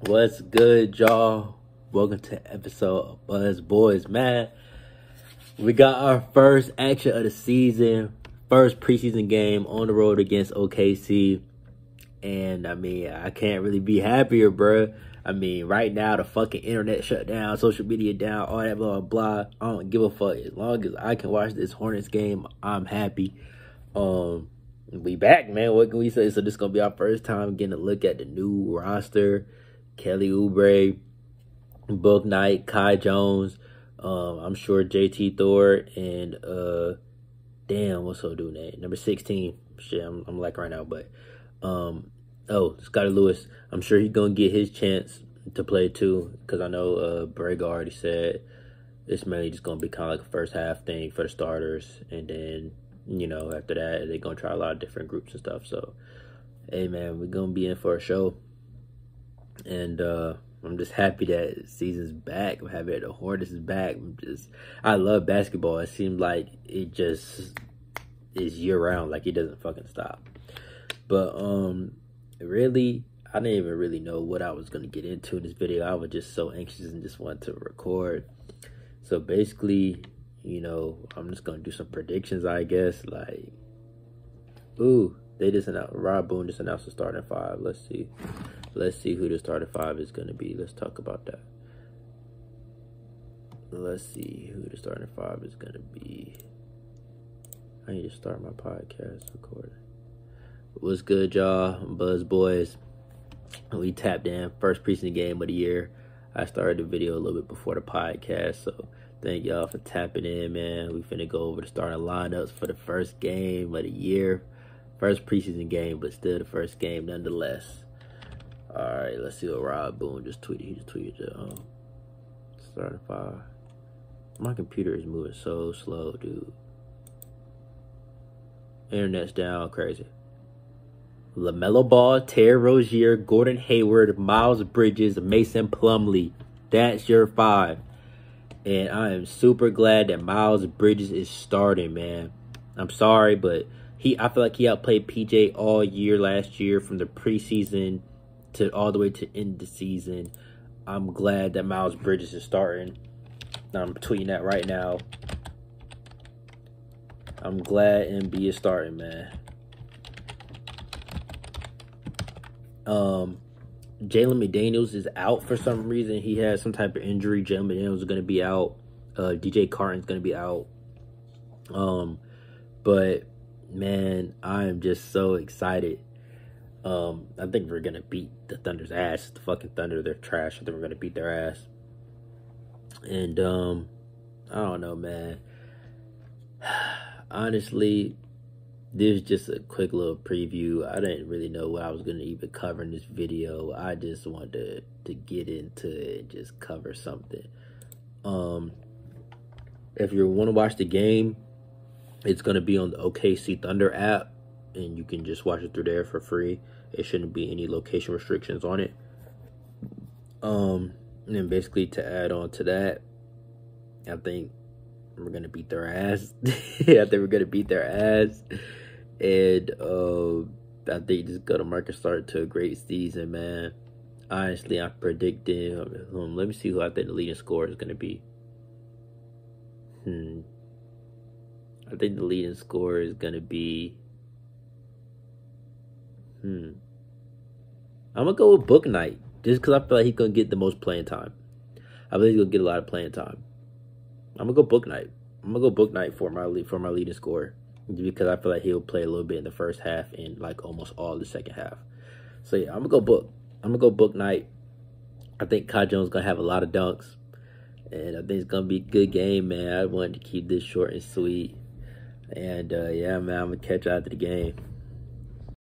What's good, y'all? Welcome to episode of Buzz Boys, man. We got our first action of the season, first preseason game on the road against OKC. And I mean, I can't really be happier, bro. I mean, right now the fucking internet shut down, social media down, all that blah blah. I don't give a fuck. As long as I can watch this Hornets game, I'm happy. Um, we back, man. What can we say? So this is gonna be our first time getting a look at the new roster. Kelly Oubre, Bouknight, Kai Jones. Um, I'm sure JT Thor and uh, damn, what's her dude name? Number 16. Shit, I'm, I'm like right now, but um, oh, Scottie Lewis. I'm sure he's gonna get his chance to play too, because I know uh, Borrego already said it's mainly just gonna be kind of like a first half thing for the starters, and then you know after that they're gonna try a lot of different groups and stuff. So, hey man, we're gonna be in for a show and uh, I'm just happy that season's back. I'm happy that the Hornets is back. I'm just I love basketball. It seems like it just is year round, like it doesn't fucking stop. But um, really, I didn't even really know what I was gonna get into in this video. I was just so anxious and just wanted to record. So basically, you know, I'm just gonna do some predictions, I guess. Like, ooh, they just announced Rod Boone just announced the starting five. Let's see. Let's see who the starting five is going to be. Let's talk about that. Let's see who the starting five is going to be. I need to start my podcast recording. What's good, y'all? Buzz Boys. We tapped in first preseason game of the year. I started the video a little bit before the podcast, so thank y'all for tapping in, man. We finna go over the starting lineups for the first game of the year. First preseason game, but still the first game nonetheless. All right, let's see what Rod Boone just tweeted. He just tweeted the um, five. My computer is moving so slow, dude. Internet's down crazy. LaMelo Ball, Terry Rozier, Gordon Hayward, Miles Bridges, Mason Plumlee. That's your five. And I am super glad that Miles Bridges is starting, man. I'm sorry, but he I feel like he outplayed PJ all year last year from the preseason to all the way to end the season. I'm glad that Miles Bridges is starting. I'm tweeting that right now. I'm glad MB is starting, man. Um, Jalen McDaniels is out for some reason. He has some type of injury. Jalen McDaniels is going to be out. Uh, DJ Carton's going to be out. Um, but man, I am just so excited um, I think we're gonna beat the Thunder's ass. The fucking Thunder, they're trash. I think we're gonna beat their ass. And um, I don't know, man. Honestly, this is just a quick little preview. I didn't really know what I was gonna even cover in this video. I just wanted to, to get into it and just cover something. Um, if you want to watch the game, it's gonna be on the OKC Thunder app and you can just watch it through there for free. It shouldn't be any location restrictions on it. Um, and then basically to add on to that, I think we're gonna beat their ass. I think we're gonna beat their ass, and uh, I think just go to market start to a great season, man. Honestly, I'm predicting. Um, let me see who I think the leading scorer is gonna be. Hmm. I think the leading scorer is gonna be Hmm. I'm gonna go with Bouknight just because I feel like he's gonna get the most playing time. I believe he's gonna get a lot of playing time. I'm gonna go Bouknight. I'm gonna go Bouknight for my lead for my leading scorer because I feel like he'll play a little bit in the first half and like almost all the second half. So yeah, I'm gonna go book. I'm gonna go Bouknight. I think Kai Jones gonna have a lot of dunks, and I think it's gonna be a good game, man. I wanted to keep this short and sweet, and uh, yeah, man, I'm gonna catch you after the game.